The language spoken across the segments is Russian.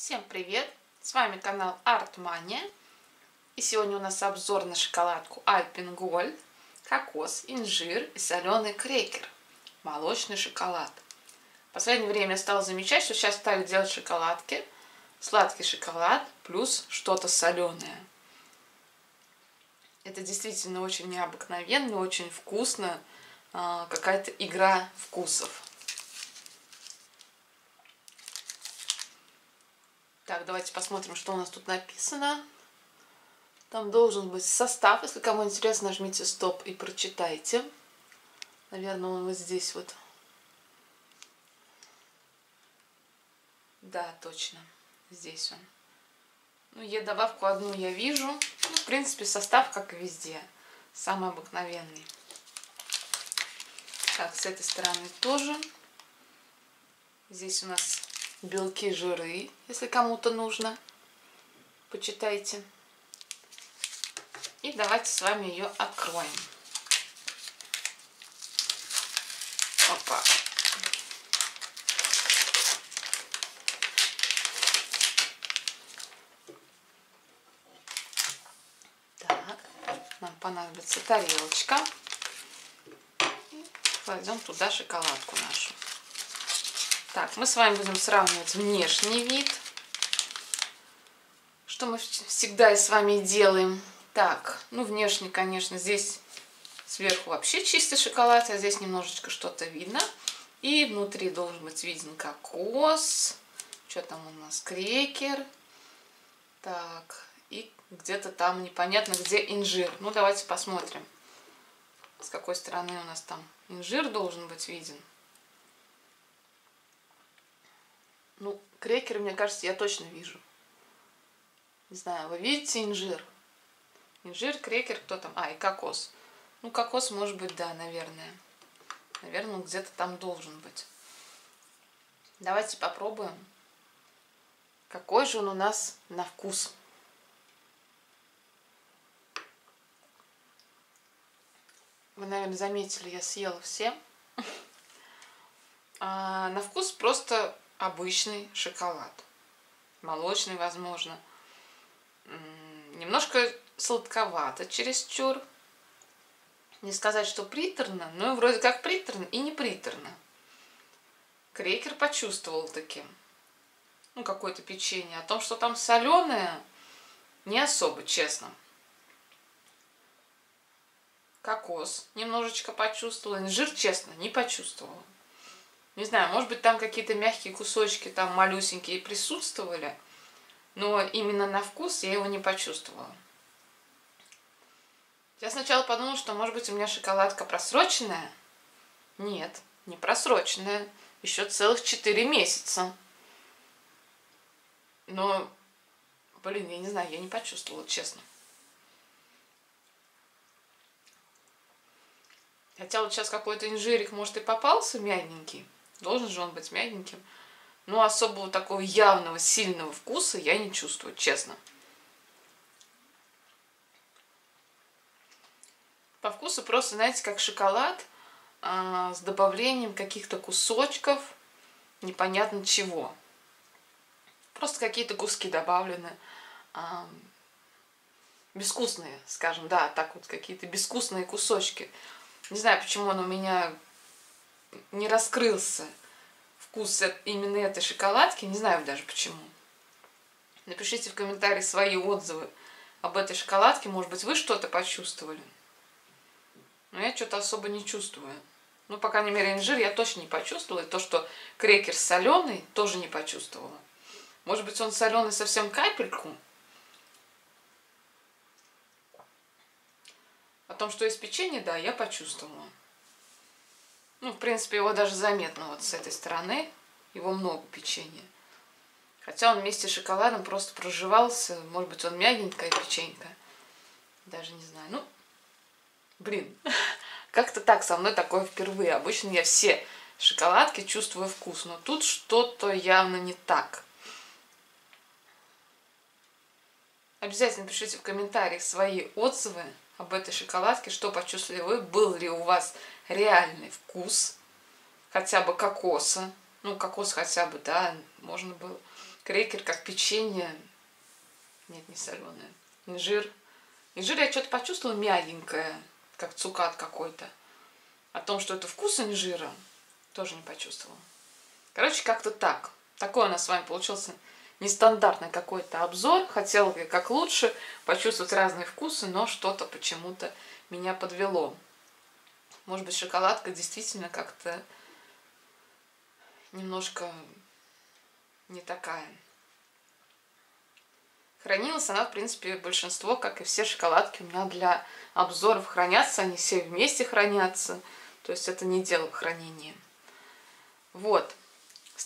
Всем привет! С вами канал Артмания. И сегодня у нас обзор на шоколадку Alpen Gold, кокос, инжир и соленый крекер. Молочный шоколад. В последнее время я стала замечать, что сейчас стали делать шоколадки. Сладкий шоколад плюс что-то соленое. Это действительно очень необыкновенно, очень вкусно. А, какая-то игра вкусов. Так, давайте посмотрим, что у нас тут написано. Там должен быть состав. Если кому интересно, нажмите стоп и прочитайте. Наверное, он вот здесь вот. Да, точно. Здесь он. Ну, я добавку одну я вижу. Ну, в принципе, состав, как и везде. Самый обыкновенный. Так, с этой стороны тоже. Здесь у нас белки, жиры, если кому-то нужно. Почитайте. И давайте с вами ее откроем. Опа. Так, нам понадобится тарелочка. И кладем туда шоколадку нашу. Так, мы с вами будем сравнивать внешний вид, что мы всегда и с вами делаем. Так, ну внешний, конечно, здесь сверху вообще чистый шоколад, а здесь немножечко что-то видно. И внутри должен быть виден кокос, что там у нас, крекер. Так, и где-то там непонятно где инжир. Ну, давайте посмотрим, с какой стороны у нас там инжир должен быть виден. Ну, крекер, мне кажется, я точно вижу. Не знаю, вы видите инжир? Инжир, крекер, кто там? А, и кокос. Ну, кокос, может быть, да, наверное. Наверное, он где-то там должен быть. Давайте попробуем. Какой же он у нас на вкус? Вы, наверное, заметили, я съела все. А на вкус просто обычный шоколад. Молочный, возможно. Немножко сладковато чересчур. Не сказать, что приторно, но вроде как приторно и не приторно. Крекер почувствовал таким. Ну, какое-то печенье. О том, что там соленое, не особо, честно. Кокос немножечко почувствовал. Инжир, честно, не почувствовала. Не знаю, может быть, там какие-то мягкие кусочки, там малюсенькие присутствовали, но именно на вкус я его не почувствовала. Я сначала подумала, что, может быть, у меня шоколадка просроченная. Нет, не просроченная. Еще целых 4 месяца. Но, блин, я не знаю, я не почувствовала, честно. Хотя вот сейчас какой-то инжирик, может, и попался мягенький. Должен же он быть мягеньким. Но особого такого явного, сильного вкуса я не чувствую, честно. По вкусу просто, знаете, как шоколад а, с добавлением каких-то кусочков, непонятно чего. Просто какие-то куски добавлены. А, безвкусные, скажем, да, так вот какие-то безвкусные кусочки. Не знаю, почему он у меня не раскрылся вкус именно этой шоколадки. Не знаю даже почему. Напишите в комментарии свои отзывы об этой шоколадке. Может быть, вы что-то почувствовали. Но я что-то особо не чувствую. Ну, по крайней мере, инжир я точно не почувствовала. И то, что крекер соленый, тоже не почувствовала. Может быть, он соленый совсем капельку. О том, что есть печенье, да, я почувствовала. Ну, в принципе, его даже заметно вот с этой стороны. Его много печенья. Хотя он вместе с шоколадом просто проживался. Может быть, он мягенькая печенька. Даже не знаю. Ну, блин. Как-то так со мной такое впервые. Обычно я все шоколадки чувствую вкус. Но тут что-то явно не так. Обязательно пишите в комментариях свои отзывы об этой шоколадке, что почувствовали вы, был ли у вас реальный вкус, хотя бы кокоса, ну кокос хотя бы, да, можно было, крекер как печенье. Нет, не соленое. Инжир. Инжир я что-то почувствовала мягенькое, как цукат какой-то. О том, что это вкус инжира, тоже не почувствовала. Короче, как-то так. Такой у нас с вами получился нестандартный какой-то обзор. Хотела бы как лучше почувствовать разные вкусы, но что-то почему-то меня подвело. Может быть, шоколадка действительно как-то немножко не такая. Хранилась она, в принципе, большинство, как и все шоколадки у меня для обзоров хранятся. Они все вместе хранятся. То есть это не дело хранения. Вот.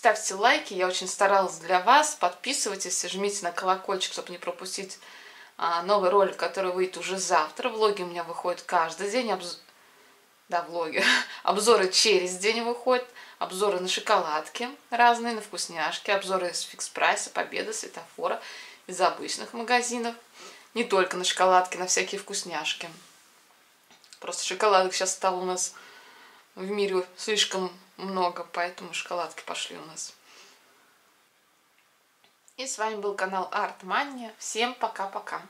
Ставьте лайки, я очень старалась для вас. Подписывайтесь, жмите на колокольчик, чтобы не пропустить а, новый ролик, который выйдет уже завтра. Влоги у меня выходят каждый день. Обз... Да, влоги. Обзоры через день выходят. Обзоры на шоколадки разные, на вкусняшки. Обзоры из фикс прайса, победа, светофора из обычных магазинов. Не только на шоколадки, на всякие вкусняшки. Просто шоколадок сейчас стало у нас в мире слишком много, поэтому шоколадки пошли у нас. И с вами был канал Art Mania. Всем пока-пока.